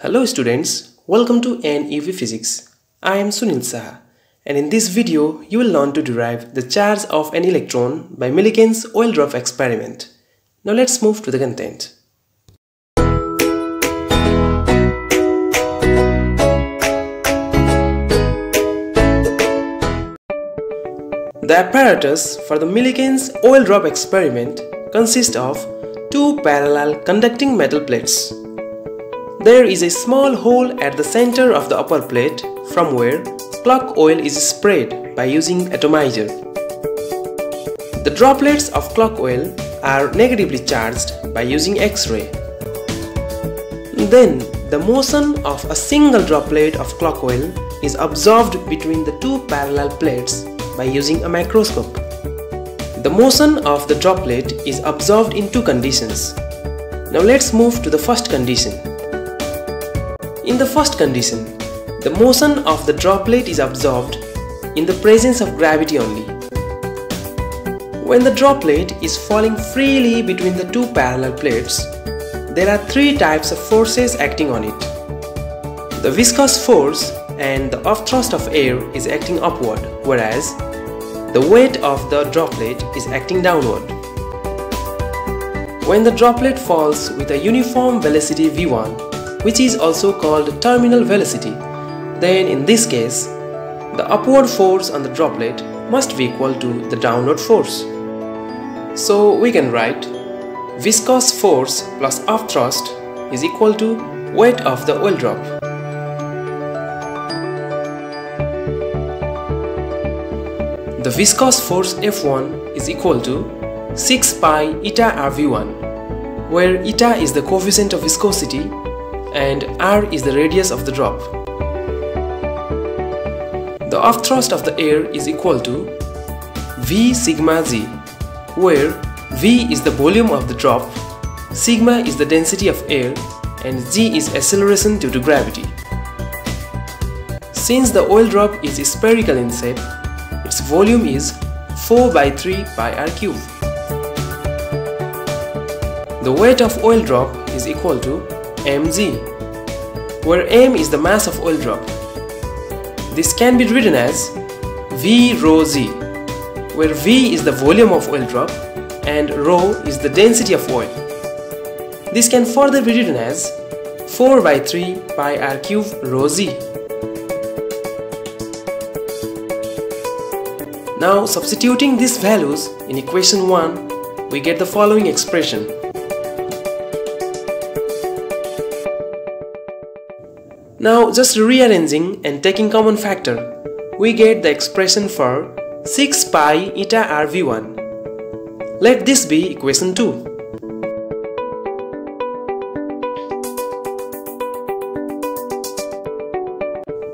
Hello students, welcome to NEB Physics. I am Sunil Shah and in this video you will learn to derive the charge of an electron by Millikan's oil drop experiment. Now let's move to the content. The apparatus for the Millikan's oil drop experiment consists of two parallel conducting metal plates. There is a small hole at the center of the upper plate from where clock oil is sprayed by using atomizer. The droplets of clock oil are negatively charged by using X-ray. Then the motion of a single droplet of clock oil is observed between the two parallel plates by using a microscope. The motion of the droplet is observed in two conditions. Now let's move to the first condition. In the first condition, the motion of the droplet is observed in the presence of gravity only. When the droplet is falling freely between the two parallel plates, there are three types of forces acting on it. The viscous force and the upthrust of air is acting upward, whereas the weight of the droplet is acting downward. When the droplet falls with a uniform velocity v1, which is also called terminal velocity, then in this case, the upward force on the droplet must be equal to the downward force. So we can write viscous force plus upthrust is equal to weight of the oil drop. The viscous force F1 is equal to 6 pi eta RV1 where eta is the coefficient of viscosity and R is the radius of the drop. The upthrust of the air is equal to V sigma z where V is the volume of the drop, sigma is the density of air and z is acceleration due to gravity. Since the oil drop is spherical in shape, its volume is 4 by 3 pi r cube. The weight of oil drop is equal to mg, where m is the mass of oil drop. This can be written as v rho z, where v is the volume of oil drop and rho is the density of oil. This can further be written as 4 by 3 pi r cube rho z. Now substituting these values in equation 1, we get the following expression. Now just rearranging and taking common factor, we get the expression for 6 pi eta rv1. Let this be equation 2.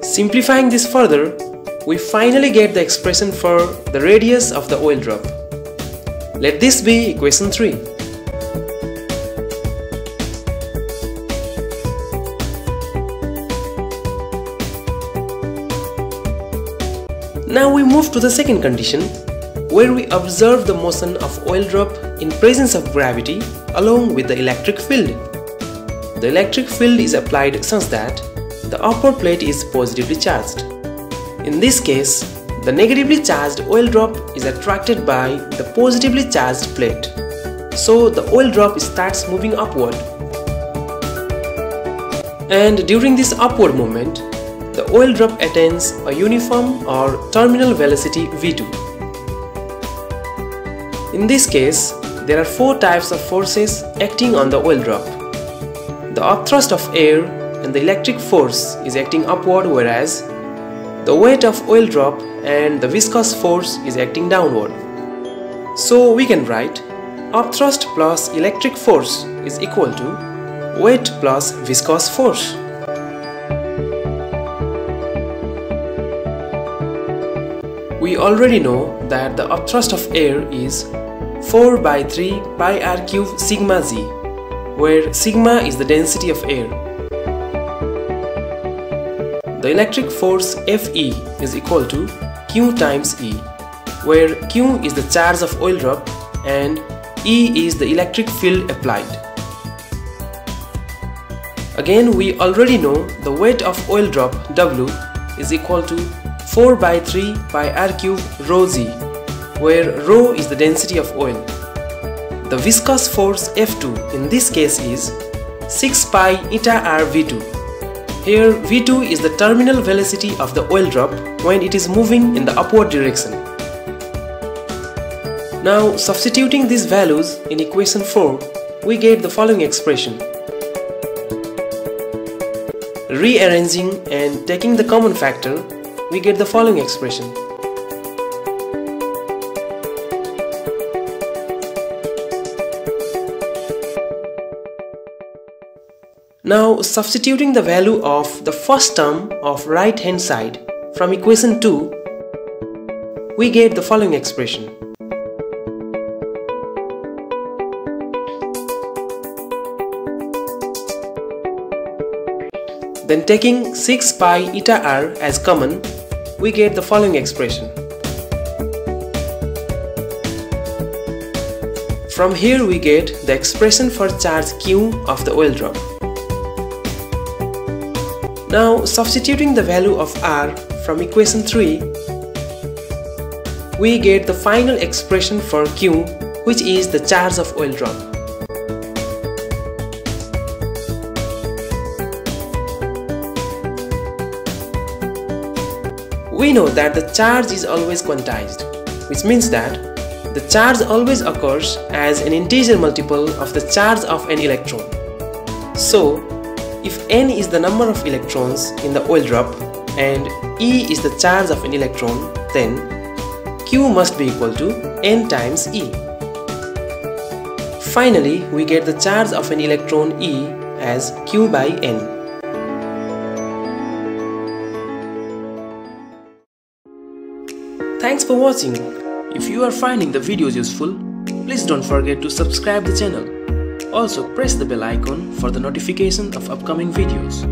Simplifying this further, we finally get the expression for the radius of the oil drop. Let this be equation 3. Now we move to the second condition where we observe the motion of oil drop in presence of gravity along with the electric field. The electric field is applied such that the upper plate is positively charged. In this case, the negatively charged oil drop is attracted by the positively charged plate. So the oil drop starts moving upward. And during this upward movement, the oil drop attains a uniform or terminal velocity v2. In this case, there are four types of forces acting on the oil drop. The upthrust of air and the electric force is acting upward whereas the weight of oil drop and the viscous force is acting downward. So we can write upthrust plus electric force is equal to weight plus viscous force. We already know that the upthrust of air is 4 by 3 pi r cube sigma z, where sigma is the density of air. The electric force Fe is equal to Q times E, where Q is the charge of oil drop and E is the electric field applied. Again we already know the weight of oil drop W is equal to 4 by 3 by R cube rho z where rho is the density of oil. The viscous force F2 in this case is 6 pi eta r V2. Here V2 is the terminal velocity of the oil drop when it is moving in the upward direction. Now substituting these values in equation 4, we get the following expression. Rearranging and taking the common factor, we get the following expression. Now substituting the value of the first term of right hand side from equation 2, we get the following expression. Then taking 6 pi eta r as common, we get the following expression. From here we get the expression for charge q of the oil drop. Now substituting the value of r from equation 3, we get the final expression for q which is the charge of oil drop. We know that the charge is always quantized, which means that the charge always occurs as an integer multiple of the charge of an electron. So, if n is the number of electrons in the oil drop and E is the charge of an electron, then Q must be equal to n times E. Finally, we get the charge of an electron E as Q by n. Thanks for watching. If you are finding the videos useful, please don't forget to subscribe the channel. Also press the bell icon for the notification of upcoming videos.